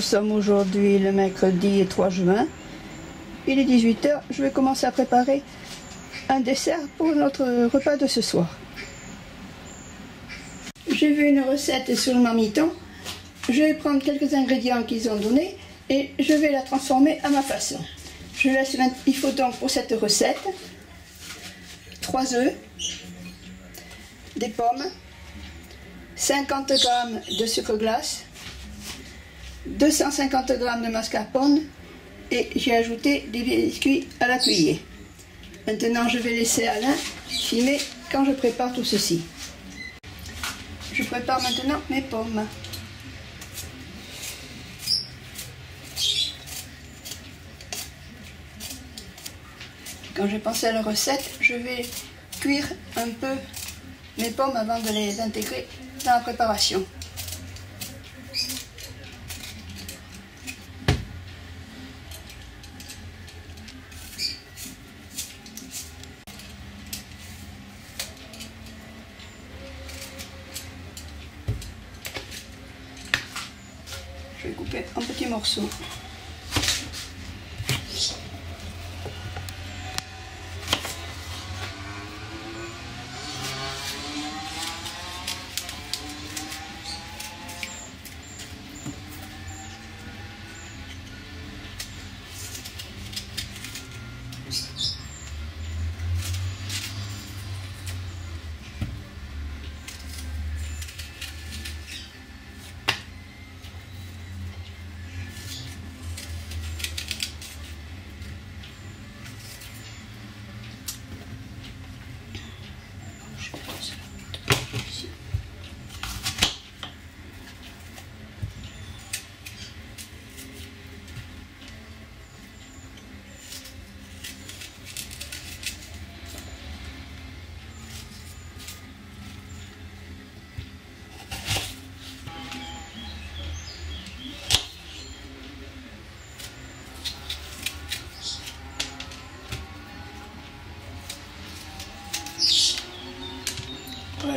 Nous sommes aujourd'hui le mercredi 3 juin. Il est 18h, je vais commencer à préparer un dessert pour notre repas de ce soir. J'ai vu une recette sur le marmiton. Je vais prendre quelques ingrédients qu'ils ont donnés et je vais la transformer à ma façon. Je il faut donc pour cette recette 3 œufs, des pommes, 50 g de sucre glace, 250 g de mascarpone et j'ai ajouté des biscuits à la cuillère. Maintenant, je vais laisser Alain filmer quand je prépare tout ceci. Je prépare maintenant mes pommes. Quand j'ai pensé à la recette, je vais cuire un peu mes pommes avant de les intégrer dans la préparation. Couper en petits morceaux.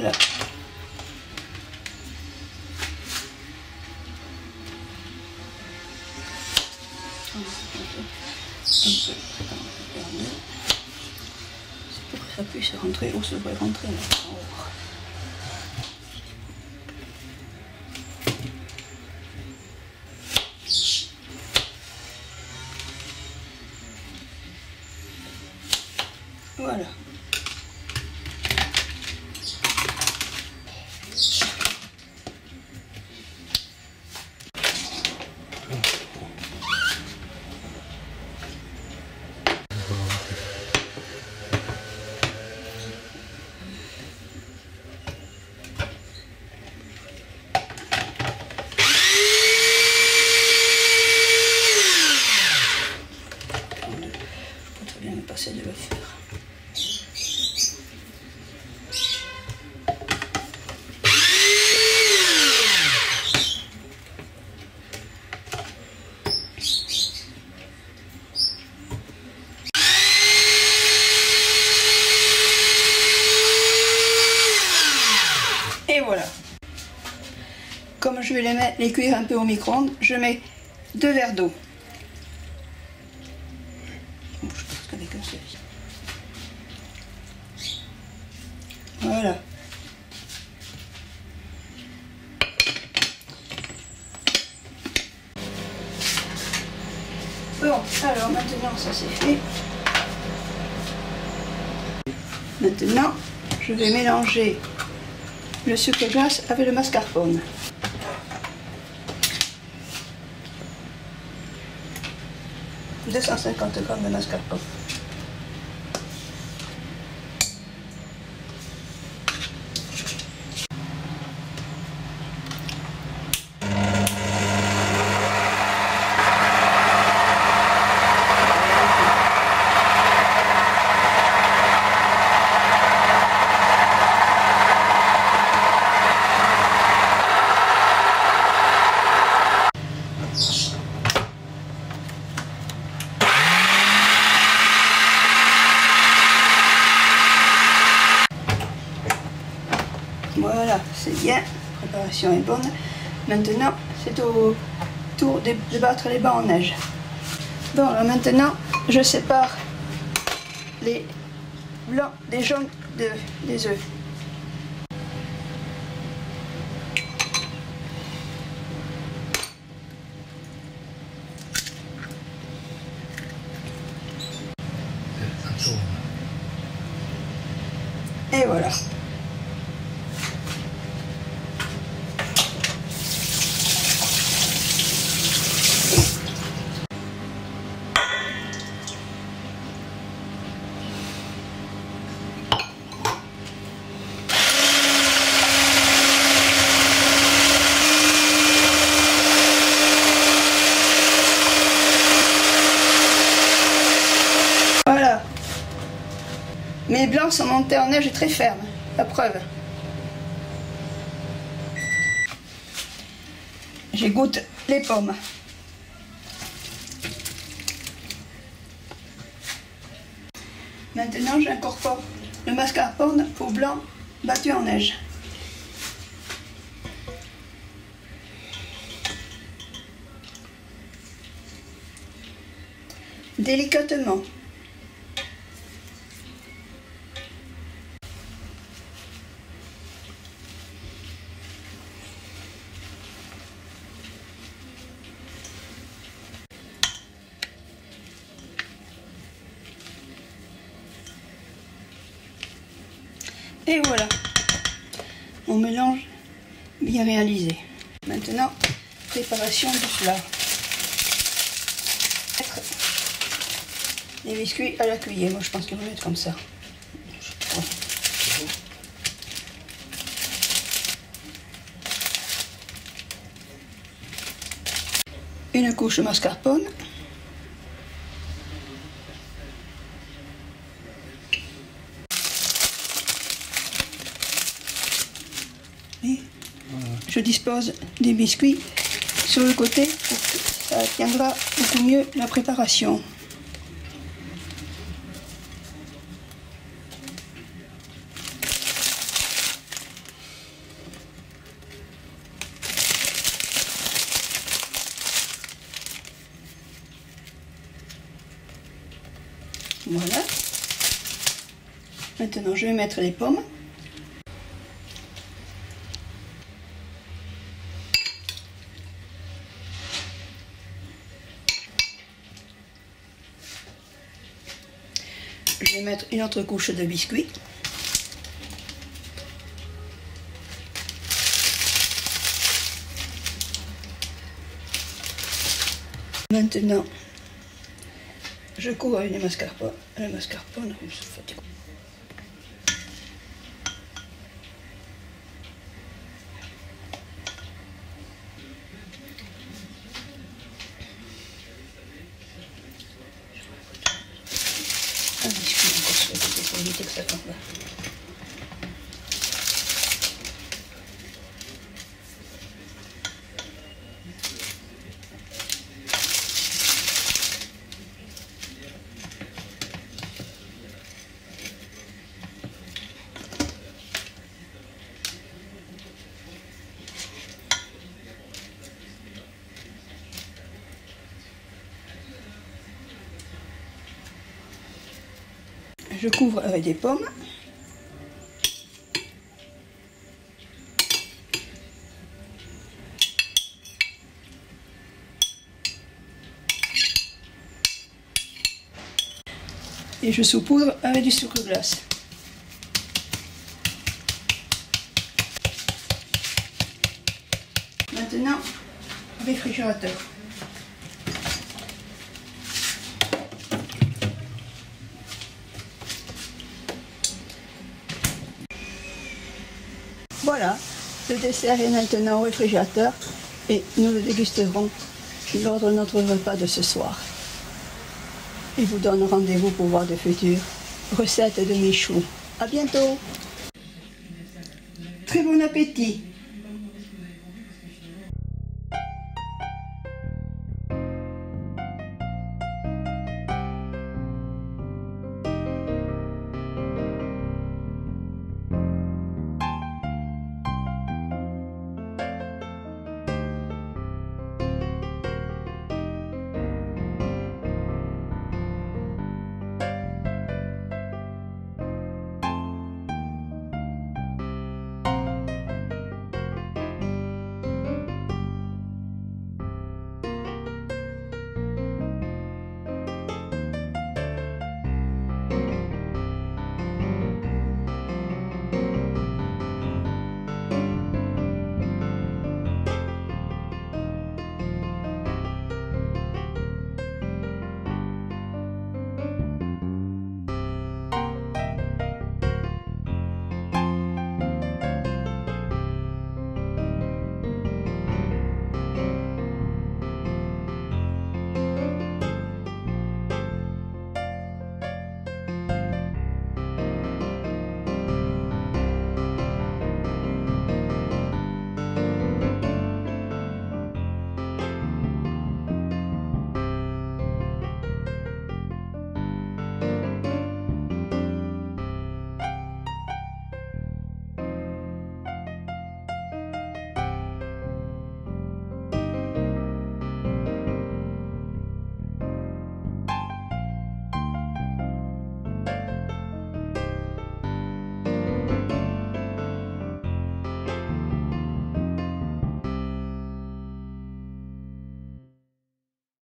C'est pour que ça puisse rentrer où ça devrait rentrer là. Voilà. Je peux très bien me passer de le faire. Et voilà. Comme je vais les, cuire un peu au micro-ondes, je mets deux verres d'eau. Voilà. Bon, alors maintenant ça c'est fait. Maintenant, je vais mélanger le sucre glace avec le mascarpone. « 250 g de mascarpone. Voilà, c'est bien. La préparation est Maintenant, c'est au tour de, battre les bas en neige. Bon, alors maintenant, je sépare les blancs des jaunes des œufs. Et voilà. Mes blancs sont montés en neige très ferme, la preuve. J'égoutte les pommes. Maintenant, j'incorpore le mascarpone au blanc battu en neige. Délicatement. Et voilà, mon mélange bien réalisé. Maintenant, préparation du plat. Les biscuits à la cuillère. Moi, je pense qu'ils vont être comme ça. Une couche mascarpone. Je dispose des biscuits sur le côté pour que ça tiendra beaucoup mieux la préparation. Voilà. Maintenant, je vais mettre les pommes. Je vais mettre une autre couche de biscuits. Maintenant, je couvre avec le mascarpone. Mascarpone, que ça tombe. Je couvre avec des pommes. Et je saupoudre avec du sucre glace. Maintenant, réfrigérateur. Voilà, le dessert est maintenant au réfrigérateur et nous le dégusterons lors de notre repas de ce soir. Et vous donne rendez-vous pour voir de futures recettes de mes choux. A bientôt Très bon appétit